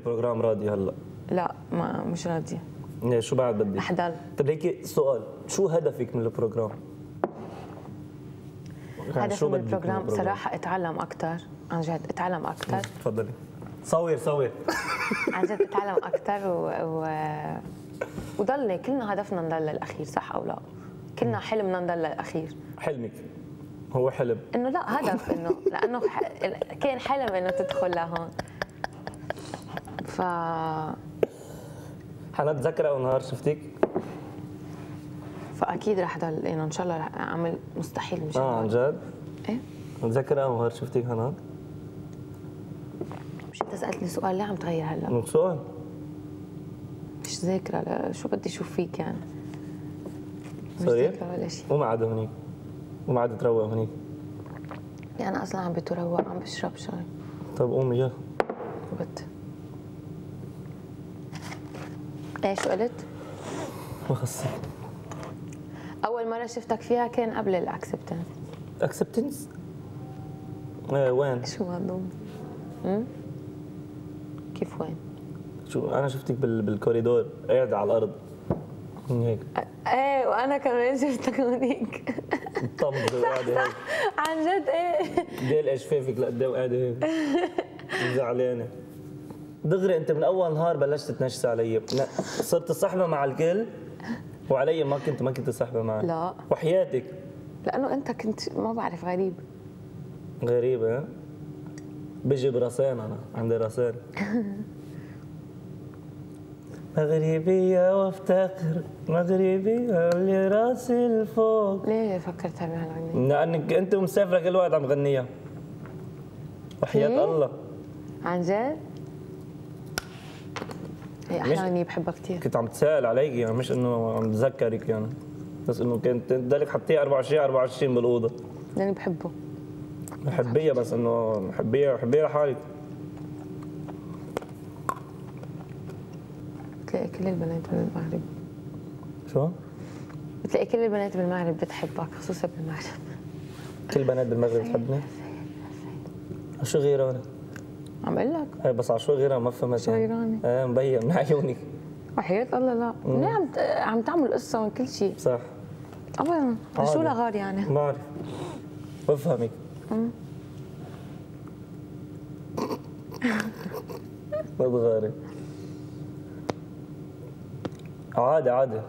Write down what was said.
ال program راضي هلا؟ لا ما مش راضيه إيه، شو بعد بدك؟ رح ضل طيب هيك سؤال شو هدفك من ال program؟ يعني هدفي شو من ال program؟ صراحة أتعلم أكثر عن جد أتعلم أكثر تفضلي. صور صور عن جد أتعلم أكثر و... و... وضل كلنا هدفنا نضل للأخير صح أو لا؟ كلنا حلمنا نضل للأخير. حلمك. هو حلم. إنه لا هدف إنه لأنه. كان حلم إنه تدخل لهون. ف حنان تذكر أول نهار شفتك؟ فأكيد رح ضل انه إن شاء الله رح أعمل مستحيل مش آه عن جد؟ إيه متذكر أول نهار شفتك حنان؟ مش أنت سألتني سؤال ليه عم تغير هلا؟ مو سؤال مش ذاكرة شو بدي أشوف فيك يعني مش؟ ذاكرة ولا شيء قوم قعدوا هنيك قوم قعدوا تروق هنيك يعني أنا أصلا عم بتروق عم بشرب شاي طيب قومي يلا وقت إيه شو قلت؟ ما خصك أول مرة شفتك فيها كان قبل ال acceptance acceptance؟ إيه وين؟ شو؟ امم كيف وين؟ شو أنا شفتك بال... بالكوريدور قاعد على الأرض. من هيك. إيه وأنا كمان شفتك هونيك طمض وقاعدة هيك. عن جد إيه. ديل اشفافك لقدام وقاعده هيك. زعلانة. دغري انت من اول نهار بلشت تنشسي علي. صرت صحبه مع الكل وعلي ما كنت ما كنت صحبه معي لا. وحياتك؟ لأنه أنت كنت ما بعرف غريب. غريبه ها؟ بيجي براسين أنا عندي راسين. مغربية وافتخر مغربية اللي راسي الفوق. ليه فكرتها بهالأغنية؟ لأنك أنت ومسافرة كل واحد عم غنيها. وحياة إيه؟ الله. عن جد؟ أحلى أغنية بحبها كثير كنت عم تسأل عليك يعني مش إنه عم بتذكرك يعني بس إنه كنت ضلك حطيها 24 24 بالأوضة. لأني بحبه. محبيه بس إنه محبيه محبيه لحالك بتلاقي كل البنات بالمغرب. شو؟ بتلاقي كل البنات بالمغرب بتحبك خصوصا بالمغرب. كل بنات بالمغرب تحبني؟ شو غيرانة؟ عم بقول لك. إيه بس على شو غيرها ما فهمت شو غيرانة؟ إيه مبين من عيونك وحياة الله لا. ليه عم عم تعمل قصة من كل شيء؟ صح. ابدا. شو لغار يعني؟ بعرف. بفهمك. ما بغاري عادي عادي.